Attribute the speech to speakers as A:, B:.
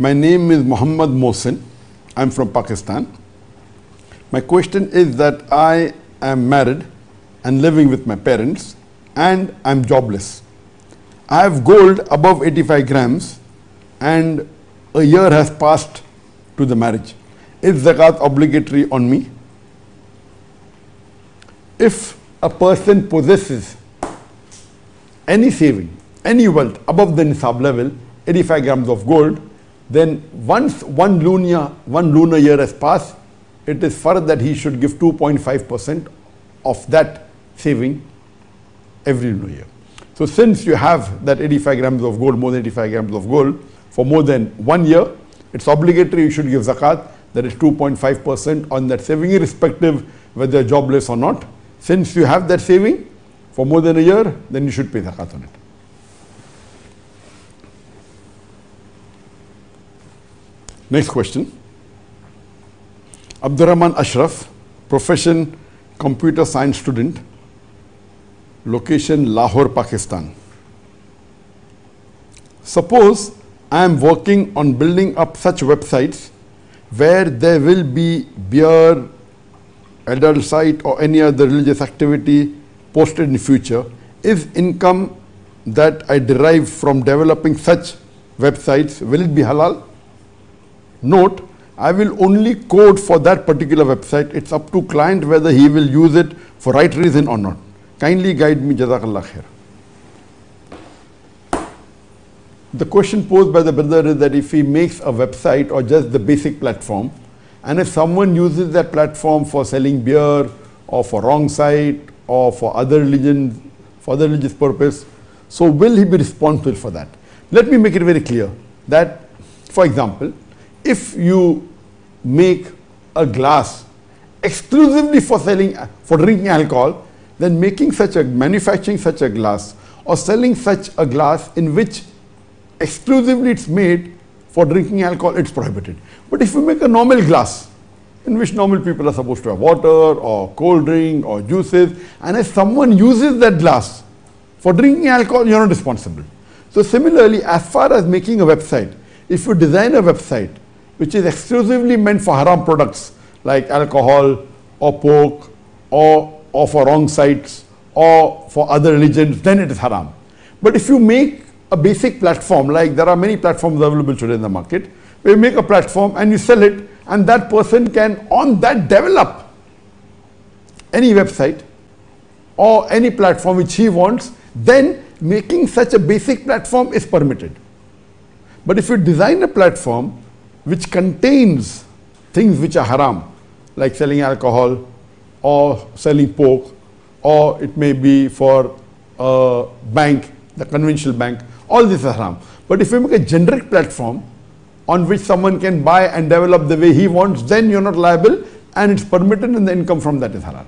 A: My name is Muhammad Mohsin. I'm from Pakistan. My question is that I am married and living with my parents and I'm jobless. I have gold above 85 grams and a year has passed to the marriage. Is zakat obligatory on me? If a person possesses any saving, any wealth above the nisab level, 85 grams of gold, then once one lunar, one lunar year has passed, it is further that he should give 2.5% of that saving every lunar year. So since you have that 85 grams of gold, more than 85 grams of gold, for more than one year, it's obligatory you should give zakat, that is 2.5% on that saving, irrespective whether you're jobless or not. Since you have that saving for more than a year, then you should pay zakat on it. Next question. Abdurrahman Ashraf, profession computer science student, location Lahore, Pakistan. Suppose I am working on building up such websites where there will be beer, adult site or any other religious activity posted in future. Is income that I derive from developing such websites, will it be halal? Note, I will only code for that particular website. It's up to client whether he will use it for right reason or not. Kindly guide me, Jazakallah khair. The question posed by the brother is that if he makes a website or just the basic platform, and if someone uses that platform for selling beer or for wrong site or for other religions, for other religious purpose, so will he be responsible for that? Let me make it very clear that, for example, if you make a glass exclusively for selling, for drinking alcohol, then making such a, manufacturing such a glass or selling such a glass in which exclusively it's made for drinking alcohol, it's prohibited. But if you make a normal glass, in which normal people are supposed to have water or cold drink or juices, and if someone uses that glass for drinking alcohol, you're not responsible. So similarly, as far as making a website, if you design a website which is exclusively meant for haram products like alcohol or pork or, or for wrong sites or for other religions, then it is haram. But if you make a basic platform, like there are many platforms available today in the market, where you make a platform and you sell it, and that person can on that develop any website or any platform which he wants, then making such a basic platform is permitted. But if you design a platform which contains things which are haram, like selling alcohol or selling pork, or it may be for a bank, the conventional bank, all this is haram. But if you make a generic platform on which someone can buy and develop the way he wants, then you're not liable and it's permitted and the income from that is halal.